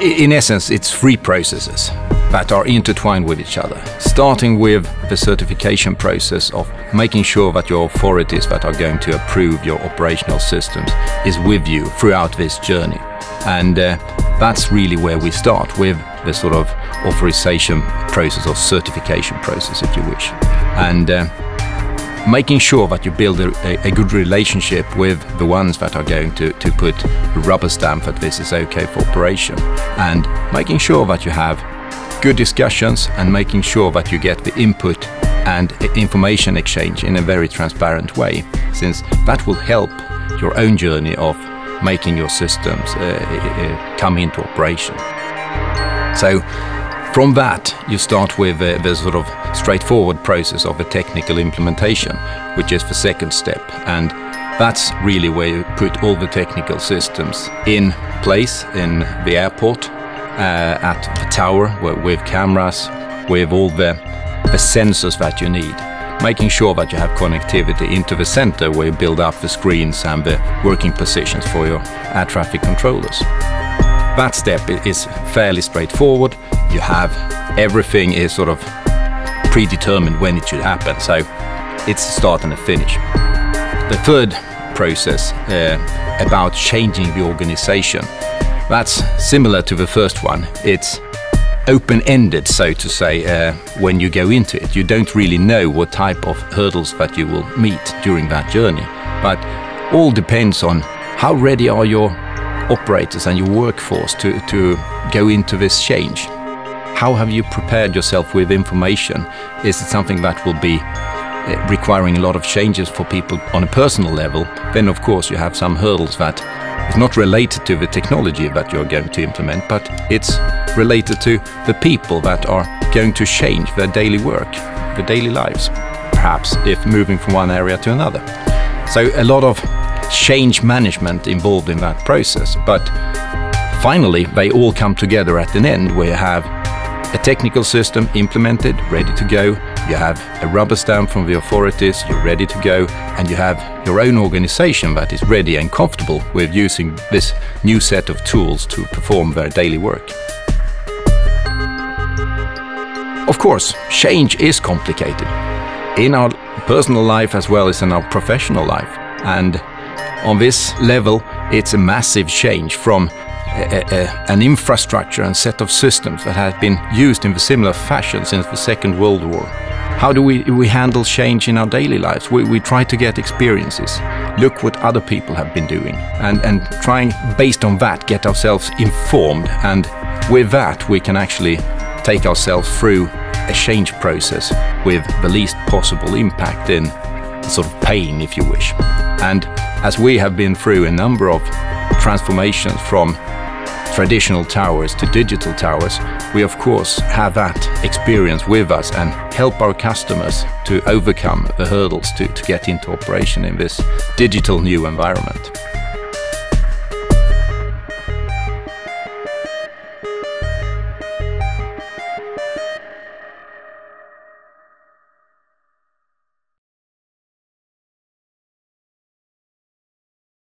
In essence, it's three processes that are intertwined with each other, starting with the certification process of making sure that your authorities that are going to approve your operational systems is with you throughout this journey. And uh, that's really where we start with the sort of authorization process or certification process, if you wish. And uh, making sure that you build a, a, good relationship with the ones that are going to, to put a rubber stamp that this is okay for operation and making sure that you have good discussions and making sure that you get the input and information exchange in a very transparent way since that will help your own journey of making your systems uh, uh, come into operation. So from that, you start with uh, the sort of straightforward process of a technical implementation, which is the second step. And that's really where you put all the technical systems in place in the airport, uh, at the tower, with cameras, with all the, the sensors that you need making sure that you have connectivity into the center where you build up the screens and the working positions for your air traffic controllers. That step is fairly straightforward. You have everything is sort of predetermined when it should happen. So it's a start and a finish. The third process uh, about changing the organization, that's similar to the first one. It's open-ended, so to say, uh, when you go into it. You don't really know what type of hurdles that you will meet during that journey. But all depends on how ready are your operators and your workforce to, to go into this change? How have you prepared yourself with information? Is it something that will be uh, requiring a lot of changes for people on a personal level? Then, of course, you have some hurdles that is not related to the technology that you're going to implement, but it's related to the people that are going to change their daily work, their daily lives, perhaps if moving from one area to another. So a lot of change management involved in that process. But finally, they all come together at an end where you have a technical system implemented, ready to go. You have a rubber stamp from the authorities, you're ready to go, and you have your own organization that is ready and comfortable with using this new set of tools to perform their daily work. Of course, change is complicated in our personal life as well as in our professional life. And on this level, it's a massive change from a, a, an infrastructure and set of systems that have been used in a similar fashion since the Second World War. How do we, we handle change in our daily lives? We, we try to get experiences, look what other people have been doing, and, and trying, based on that, get ourselves informed. And with that, we can actually take ourselves through a change process with the least possible impact in sort of pain, if you wish. And as we have been through a number of transformations from traditional towers to digital towers, we of course have that experience with us and help our customers to overcome the hurdles to, to get into operation in this digital new environment.